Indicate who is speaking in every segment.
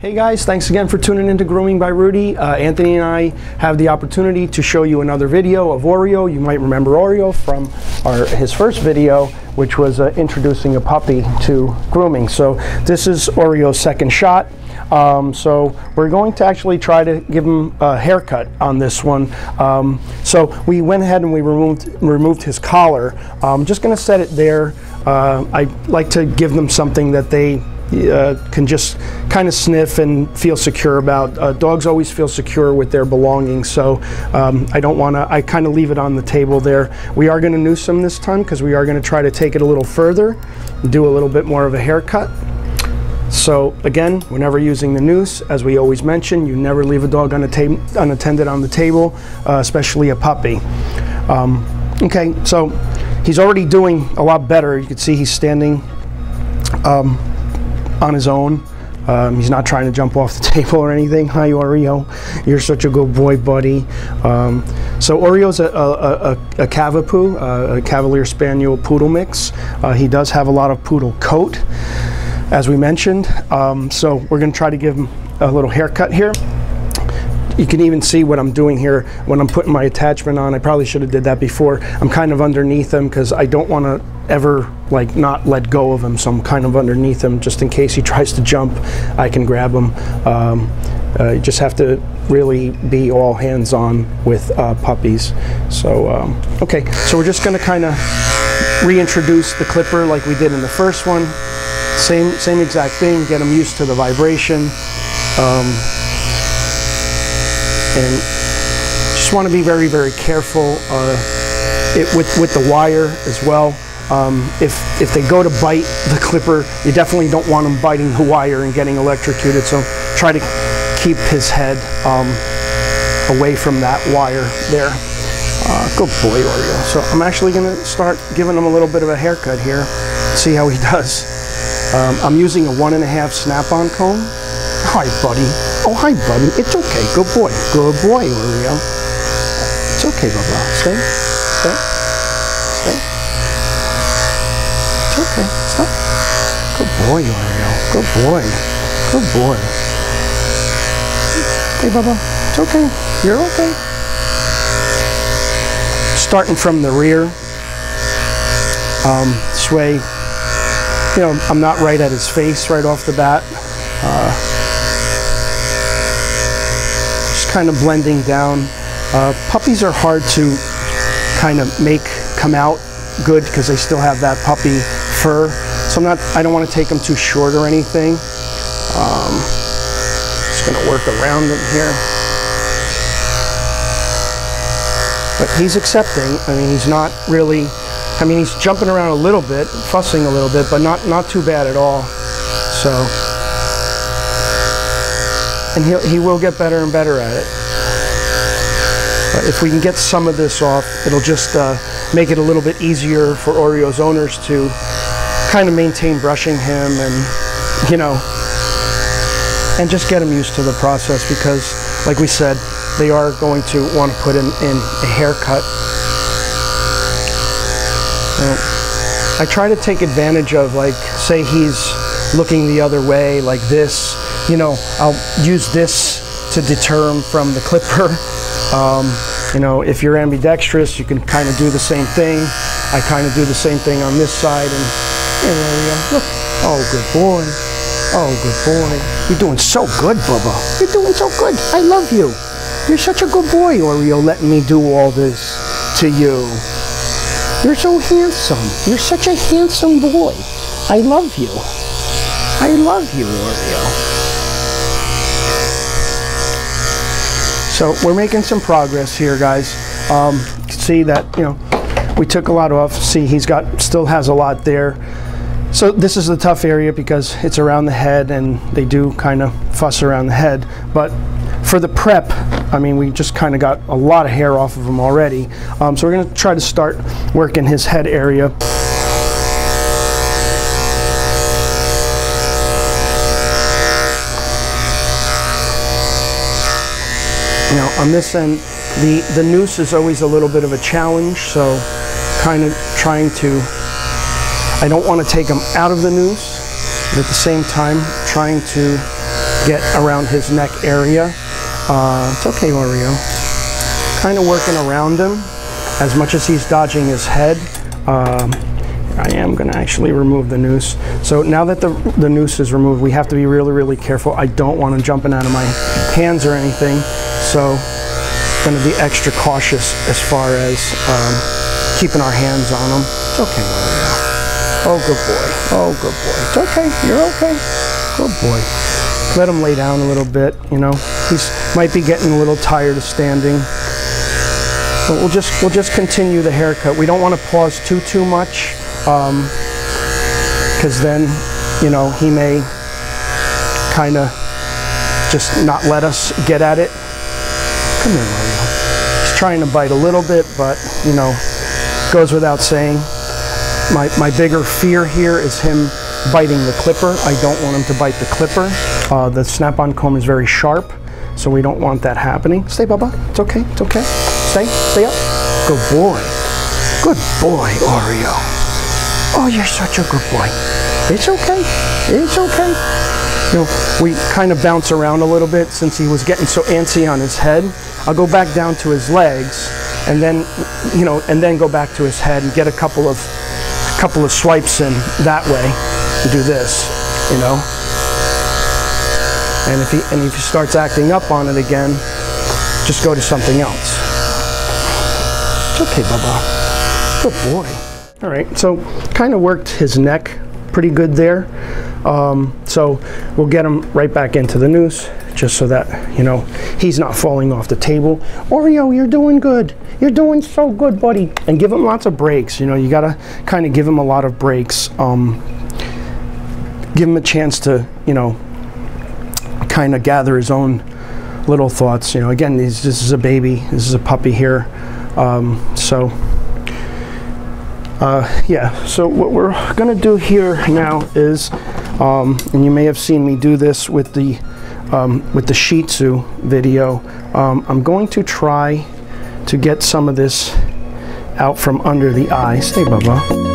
Speaker 1: Hey guys, thanks again for tuning into Grooming by Rudy. Uh, Anthony and I have the opportunity to show you another video of Oreo. You might remember Oreo from our, his first video, which was uh, introducing a puppy to grooming. So this is Oreo's second shot. Um, so we're going to actually try to give him a haircut on this one. Um, so we went ahead and we removed, removed his collar. I'm just going to set it there. Uh, I like to give them something that they uh, can just kind of sniff and feel secure about. Uh, dogs always feel secure with their belongings, so um, I don't want to, I kind of leave it on the table there. We are going to noose them this time because we are going to try to take it a little further, do a little bit more of a haircut. So again, whenever using the noose, as we always mention, you never leave a dog on a table unattended on the table, uh, especially a puppy. Um, okay, so he's already doing a lot better. You can see he's standing um, on his own. Um, he's not trying to jump off the table or anything. Hi, Oreo. You're such a good boy, buddy. Um, so Oreo's a, a, a, a Cavapoo, uh, a Cavalier Spaniel Poodle mix. Uh, he does have a lot of poodle coat, as we mentioned. Um, so we're going to try to give him a little haircut here. You can even see what I'm doing here when I'm putting my attachment on. I probably should have did that before. I'm kind of underneath him because I don't want to ever like not let go of him. So I'm kind of underneath him just in case he tries to jump, I can grab him. Um, uh, you just have to really be all hands on with uh, puppies. So, um, okay, so we're just gonna kind of reintroduce the clipper like we did in the first one. Same, same exact thing, get them used to the vibration. Um, and just want to be very, very careful uh, it, with, with the wire as well. Um, if, if they go to bite the clipper, you definitely don't want them biting the wire and getting electrocuted. So try to keep his head um, away from that wire there. Uh, good boy, Oreo. So I'm actually going to start giving him a little bit of a haircut here. See how he does. Um, I'm using a one and a half snap-on comb. Hi, buddy. Oh, hi, buddy. It's okay. Good boy. Good boy, Oreo. It's okay, Bubba. Stay. Stay. Stay. It's okay. Stop. Good boy, Oreo. Good boy. Good boy. Hey, Bubba. It's okay. You're okay. Starting from the rear. Um, this way, you know, I'm not right at his face right off the bat. Uh, kind of blending down. Uh, puppies are hard to kind of make come out good because they still have that puppy fur. So I'm not, I don't want to take them too short or anything. Um, just going to work around them here. But he's accepting. I mean, he's not really, I mean, he's jumping around a little bit, fussing a little bit, but not, not too bad at all. So and he'll, he will get better and better at it. But if we can get some of this off, it'll just uh, make it a little bit easier for Oreo's owners to kind of maintain brushing him and, you know, and just get him used to the process because, like we said, they are going to want to put in, in a haircut. I try to take advantage of, like, say he's looking the other way, like this, you know, I'll use this to deter them from the clipper. Um, you know, if you're ambidextrous, you can kind of do the same thing. I kind of do the same thing on this side, and we go. Look, oh, good boy. Oh, good boy. You're doing so good, Bubba. You're doing so good. I love you. You're such a good boy, Oreo, letting me do all this to you. You're so handsome. You're such a handsome boy. I love you. I love you, Oreo. So we're making some progress here, guys. Um, see that, you know, we took a lot off. See, he's got, still has a lot there. So this is the tough area because it's around the head and they do kind of fuss around the head. But for the prep, I mean, we just kind of got a lot of hair off of him already. Um, so we're going to try to start working his head area. Know, on this end, the, the noose is always a little bit of a challenge, so kind of trying to, I don't want to take him out of the noose, but at the same time, trying to get around his neck area. Uh, it's okay, Oreo. Kind of working around him as much as he's dodging his head. Um, I am going to actually remove the noose. So now that the, the noose is removed, we have to be really, really careful. I don't want him jumping out of my hands or anything. So going to be extra cautious as far as um, keeping our hands on him. It's okay, Oreo. Oh, good boy. Oh, good boy. It's okay. You're okay. Good boy. Let him lay down a little bit, you know. He's might be getting a little tired of standing. But we'll just we'll just continue the haircut. We don't want to pause too too much because um, then, you know, he may kind of just not let us get at it. Come here, Mario. He's trying to bite a little bit, but, you know, goes without saying. My, my bigger fear here is him biting the clipper. I don't want him to bite the clipper. Uh, the snap-on comb is very sharp, so we don't want that happening. Stay, Bubba. It's okay. It's okay. Stay. Stay up. Good boy. Good boy, Oreo. Oh, you're such a good boy. It's okay. It's okay. You know, we kind of bounce around a little bit since he was getting so antsy on his head. I'll go back down to his legs and then, you know, and then go back to his head and get a couple of, a couple of swipes in that way and do this, you know. And if he, and if he starts acting up on it again, just go to something else. It's okay, Bubba. Good boy. All right, so kind of worked his neck pretty good there. Um, so we'll get him right back into the noose just so that, you know, he's not falling off the table. Oreo, you're doing good. You're doing so good, buddy. And give him lots of breaks. You know, you got to kind of give him a lot of breaks. Um, give him a chance to, you know, kind of gather his own little thoughts. You know, again, this is a baby. This is a puppy here. Um, so uh, yeah, so what we're gonna do here now is, um, and you may have seen me do this with the um, with the Shih Tzu video, um, I'm going to try to get some of this out from under the eye. Stay, Bubba.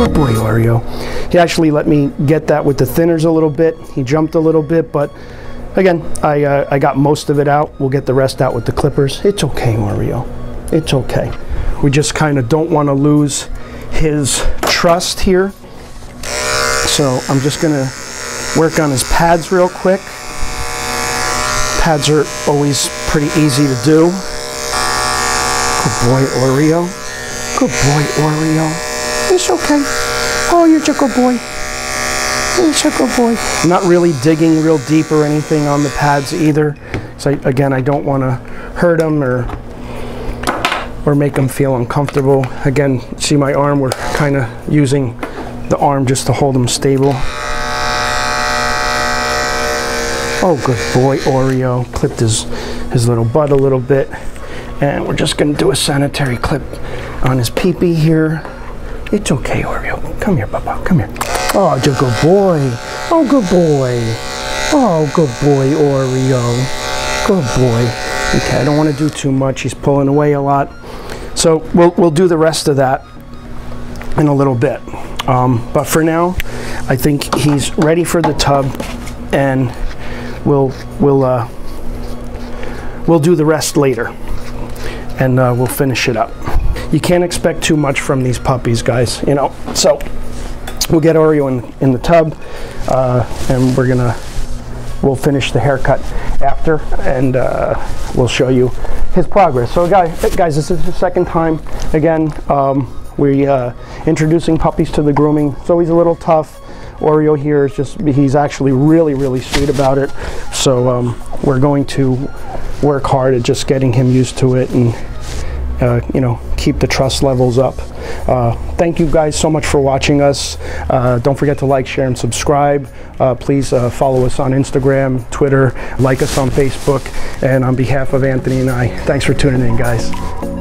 Speaker 1: Good boy, Oreo. He actually let me get that with the thinners a little bit. He jumped a little bit, but again, I, uh, I got most of it out. We'll get the rest out with the clippers. It's okay, Oreo. It's okay. We just kind of don't want to lose his trust here. So I'm just going to work on his pads real quick. Pads are always pretty easy to do. Good boy, Oreo. Good boy, Oreo. It's okay. Oh, you're such a good boy. You're such a good boy. I'm not really digging real deep or anything on the pads either. So again, I don't want to hurt them or or make them feel uncomfortable. Again, see my arm, we're kind of using the arm just to hold them stable. Oh, good boy, Oreo. Clipped his, his little butt a little bit. And we're just gonna do a sanitary clip on his peepee -pee here. It's okay, Oreo. Come here, Papa. Come here. Oh, a good boy. Oh, good boy. Oh, good boy, Oreo. Good boy. Okay, I don't want to do too much. He's pulling away a lot. So we'll, we'll do the rest of that in a little bit. Um, but for now, I think he's ready for the tub and we'll, we'll, uh, we'll do the rest later and uh, we'll finish it up you can't expect too much from these puppies, guys, you know. So we'll get Oreo in, in the tub uh, and we're gonna, we'll finish the haircut after and uh, we'll show you his progress. So guys, guys this is the second time, again, um, we uh, introducing puppies to the grooming. It's always a little tough. Oreo here is just, he's actually really, really sweet about it. So um, we're going to work hard at just getting him used to it and uh, you know, keep the trust levels up. Uh, thank you guys so much for watching us. Uh, don't forget to like, share, and subscribe. Uh, please uh, follow us on Instagram, Twitter, like us on Facebook. And on behalf of Anthony and I, thanks for tuning in, guys.